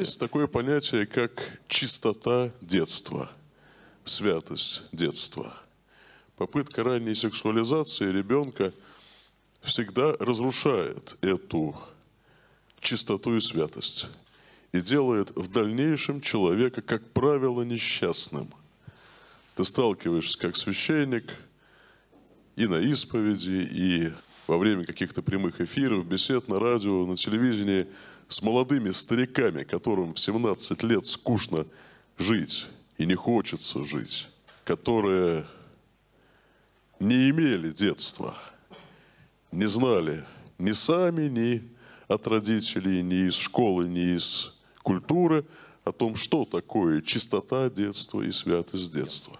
Есть такое понятие, как чистота детства, святость детства. Попытка ранней сексуализации ребенка всегда разрушает эту чистоту и святость и делает в дальнейшем человека, как правило, несчастным. Ты сталкиваешься как священник и на исповеди, и во время каких-то прямых эфиров, бесед на радио, на телевидении с молодыми стариками, которым в 17 лет скучно жить и не хочется жить, которые не имели детства, не знали ни сами, ни от родителей, ни из школы, ни из культуры о том, что такое чистота детства и святость детства.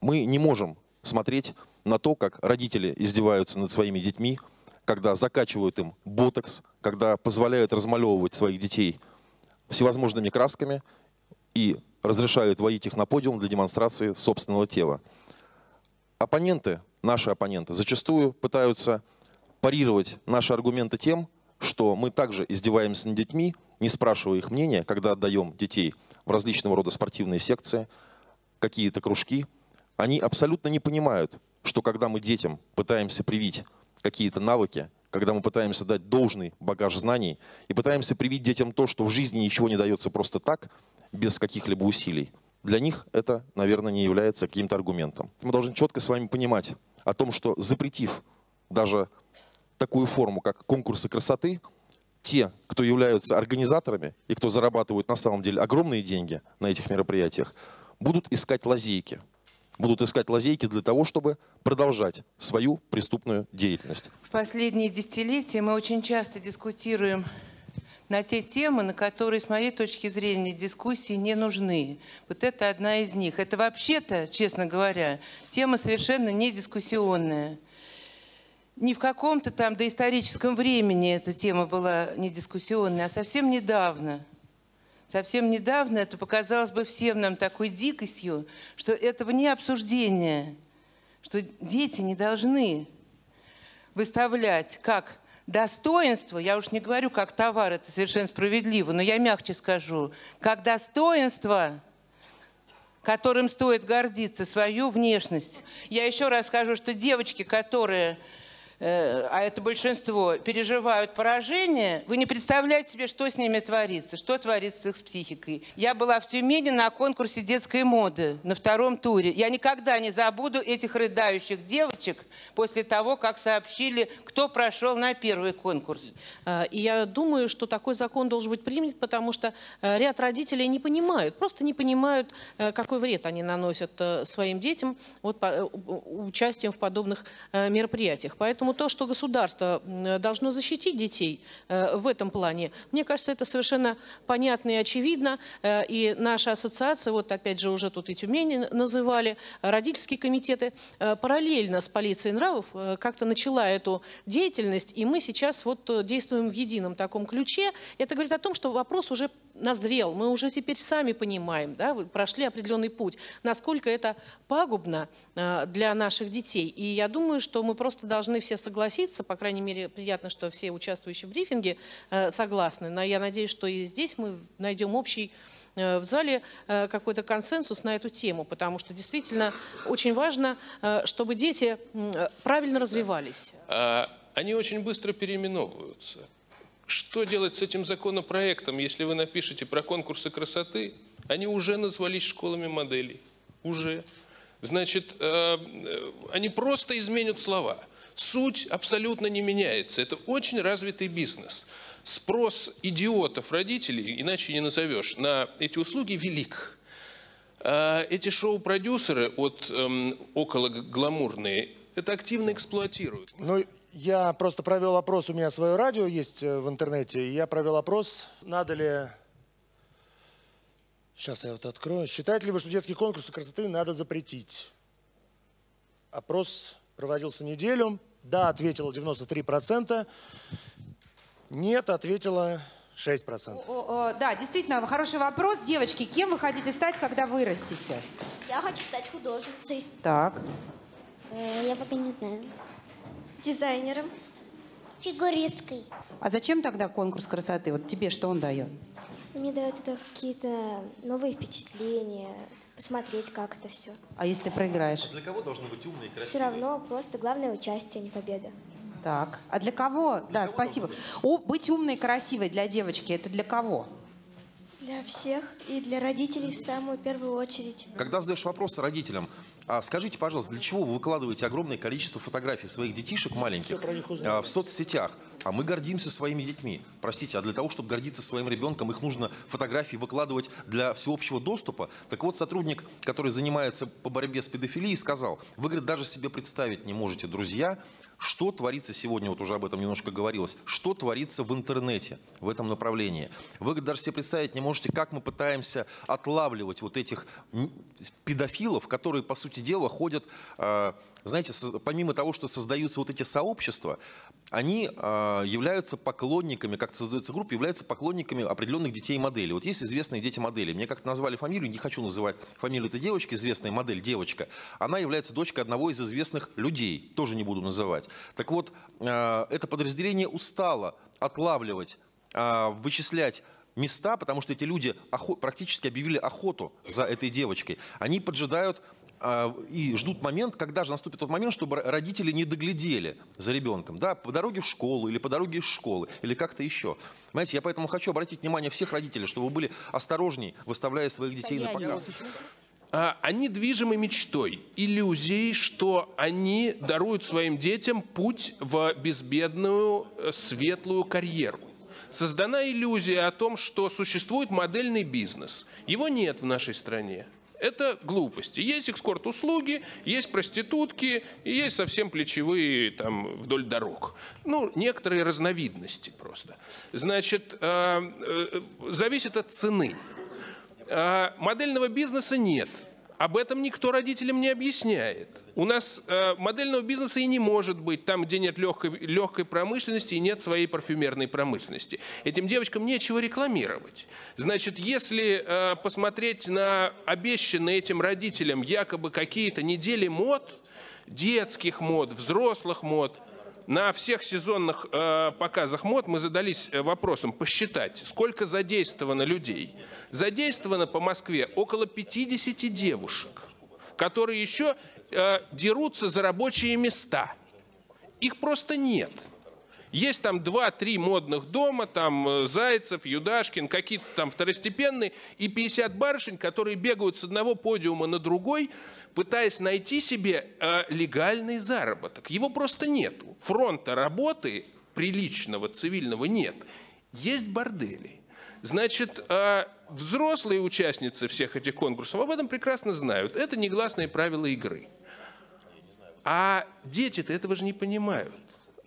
Мы не можем смотреть на то, как родители издеваются над своими детьми, когда закачивают им ботокс, когда позволяют размалевывать своих детей всевозможными красками и разрешают водить их на подиум для демонстрации собственного тела. Оппоненты, наши оппоненты, зачастую пытаются парировать наши аргументы тем, что мы также издеваемся над детьми, не спрашивая их мнения, когда отдаем детей в различного рода спортивные секции, какие-то кружки. Они абсолютно не понимают, что когда мы детям пытаемся привить какие-то навыки, когда мы пытаемся дать должный багаж знаний и пытаемся привить детям то, что в жизни ничего не дается просто так, без каких-либо усилий, для них это, наверное, не является каким-то аргументом. Мы должны четко с вами понимать о том, что запретив даже такую форму, как конкурсы красоты, те, кто являются организаторами и кто зарабатывают на самом деле огромные деньги на этих мероприятиях, будут искать лазейки – будут искать лазейки для того, чтобы продолжать свою преступную деятельность. В последние десятилетия мы очень часто дискутируем на те темы, на которые, с моей точки зрения, дискуссии не нужны. Вот это одна из них. Это вообще-то, честно говоря, тема совершенно не дискуссионная. Не в каком-то там доисторическом времени эта тема была не дискуссионная, а совсем недавно – Совсем недавно это показалось бы всем нам такой дикостью, что этого не обсуждение, что дети не должны выставлять как достоинство, я уж не говорю как товар, это совершенно справедливо, но я мягче скажу, как достоинство, которым стоит гордиться, свою внешность. Я еще раз скажу, что девочки, которые а это большинство, переживают поражение, вы не представляете себе, что с ними творится, что творится с их психикой. Я была в Тюмени на конкурсе детской моды на втором туре. Я никогда не забуду этих рыдающих девочек после того, как сообщили, кто прошел на первый конкурс. А, и я думаю, что такой закон должен быть принят, потому что э, ряд родителей не понимают, просто не понимают, э, какой вред они наносят своим детям вот, участием в подобных мероприятиях. Поэтому Поэтому то, что государство должно защитить детей э, в этом плане, мне кажется, это совершенно понятно и очевидно. Э, и наша ассоциация, вот опять же уже тут и Тюмени называли, родительские комитеты, э, параллельно с полицией нравов как-то начала эту деятельность, и мы сейчас вот действуем в едином таком ключе. Это говорит о том, что вопрос уже назрел, мы уже теперь сами понимаем, да, прошли определенный путь, насколько это пагубно для наших детей. И я думаю, что мы просто должны все согласиться, по крайней мере, приятно, что все участвующие в брифинге э, согласны, но я надеюсь, что и здесь мы найдем общий э, в зале э, какой-то консенсус на эту тему, потому что действительно очень важно, чтобы дети правильно развивались. А, они очень быстро переименовываются. Что делать с этим законопроектом, если вы напишете про конкурсы красоты? Они уже назвались школами моделей. Уже. Значит, они просто изменят слова суть абсолютно не меняется. Это очень развитый бизнес. Спрос идиотов, родителей, иначе не назовешь, на эти услуги велик. А эти шоу-продюсеры, вот эм, около гламурные, это активно эксплуатируют. Ну, я просто провел опрос, у меня свое радио есть э, в интернете, и я провел опрос, надо ли... Сейчас я вот открою. Считаете ли вы, что детские конкурсы красоты надо запретить? Опрос проводился неделю. Да, ответило 93%. Нет, ответила 6%. О, о, да, действительно, хороший вопрос. Девочки, кем вы хотите стать, когда вырастете? Я хочу стать художницей. Так. Э, я пока не знаю. Дизайнером. Фигуристкой. А зачем тогда конкурс красоты? Вот тебе что он дает? Мне дает это какие-то новые впечатления, посмотреть, как это все. А если ты проиграешь? Для кого должны быть умные и Все равно просто главное участие, а не победа. Так. А для кого? да, спасибо. О, быть умной и красивой для девочки, это для кого? Для всех и для родителей в самую первую очередь. Когда задаешь вопрос родителям, а скажите, пожалуйста, для чего вы выкладываете огромное количество фотографий своих детишек маленьких а, в соцсетях? А мы гордимся своими детьми. Простите, а для того, чтобы гордиться своим ребенком, их нужно фотографии выкладывать для всеобщего доступа. Так вот, сотрудник, который занимается по борьбе с педофилией, сказал, вы, говорит, даже себе представить не можете, друзья, что творится сегодня, вот уже об этом немножко говорилось, что творится в интернете в этом направлении. Вы даже себе представить не можете, как мы пытаемся отлавливать вот этих педофилов, которые, по сути дела, ходят, э, знаете, помимо того, что создаются вот эти сообщества, они э, являются поклонниками, как создается группа, являются поклонниками определенных детей-моделей. Вот есть известные дети-модели. Мне как-то назвали фамилию, не хочу называть фамилию этой девочки, известная модель девочка. Она является дочкой одного из известных людей, тоже не буду называть. Так вот, э, это подразделение устало отлавливать, э, вычислять места, потому что эти люди практически объявили охоту за этой девочкой. Они поджидают а, и ждут момент, когда же наступит тот момент, чтобы родители не доглядели за ребенком, да, по дороге в школу или по дороге из школы, или как-то еще. Понимаете, я поэтому хочу обратить внимание всех родителей, чтобы вы были осторожней, выставляя своих детей на показ. А, Они движимы мечтой, иллюзией, что они даруют своим детям путь в безбедную, э, светлую карьеру. Создана иллюзия о том, что существует модельный бизнес. Его нет в нашей стране. Это глупости. Есть экскорт-услуги, есть проститутки, и есть совсем плечевые там вдоль дорог. Ну, некоторые разновидности просто. Значит, э, э, зависит от цены. А, модельного бизнеса нет. Об этом никто родителям не объясняет. У нас э, модельного бизнеса и не может быть там, где нет легкой, легкой промышленности и нет своей парфюмерной промышленности. Этим девочкам нечего рекламировать. Значит, если э, посмотреть на обещанные этим родителям якобы какие-то недели мод, детских мод, взрослых мод, на всех сезонных э, показах мод мы задались э, вопросом посчитать, сколько задействовано людей. Задействовано по Москве около 50 девушек, которые еще э, дерутся за рабочие места. Их просто нет. Есть там два-три модных дома, там э, Зайцев, Юдашкин, какие-то там второстепенные, и 50 барышень, которые бегают с одного подиума на другой, пытаясь найти себе э, легальный заработок. Его просто нету. Фронта работы приличного, цивильного нет. Есть бордели. Значит, э, взрослые участницы всех этих конкурсов об этом прекрасно знают. Это негласные правила игры. А дети-то этого же не понимают.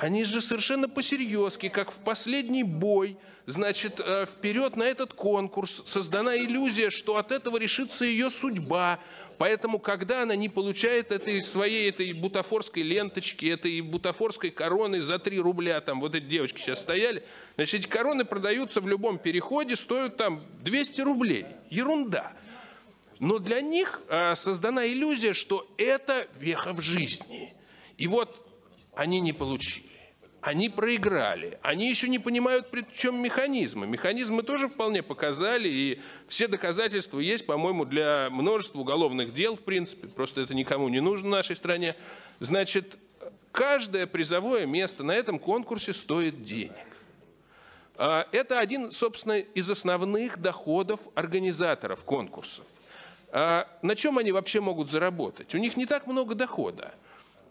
Они же совершенно посерьезки, как в последний бой, значит, э, вперед на этот конкурс. Создана иллюзия, что от этого решится ее судьба. Поэтому, когда она не получает этой своей этой бутафорской ленточки, этой бутафорской короны за 3 рубля, там вот эти девочки сейчас стояли, значит, эти короны продаются в любом переходе, стоят там 200 рублей. Ерунда. Но для них а, создана иллюзия, что это веха в жизни. И вот они не получили. Они проиграли. Они еще не понимают, при чем механизмы. Механизмы тоже вполне показали, и все доказательства есть, по-моему, для множества уголовных дел, в принципе. Просто это никому не нужно в нашей стране. Значит, каждое призовое место на этом конкурсе стоит денег. А, Это один, собственно, из основных доходов организаторов конкурсов. А На чем они вообще могут заработать? У них не так много дохода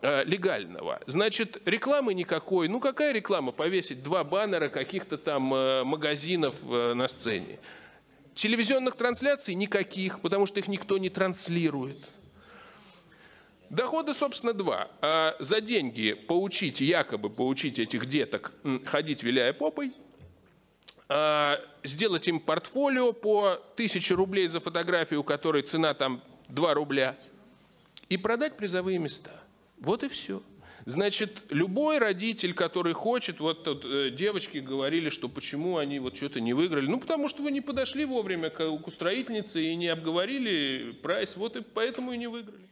э, легального. Значит, рекламы никакой. Ну, какая реклама? Повесить два баннера каких-то там э, магазинов э, на сцене. Телевизионных трансляций никаких, потому что их никто не транслирует. Дохода, собственно, два. За деньги поучить, якобы поучить этих деток ходить, виляя попой, сделать им портфолио по 1000 рублей за фотографию, у которой цена там 2 рубля, и продать призовые места. Вот и все. Значит, любой родитель, который хочет, вот тут э, девочки говорили, что почему они вот что-то не выиграли. Ну, потому что вы не подошли вовремя к, к устроительнице и не обговорили прайс, вот и поэтому и не выиграли.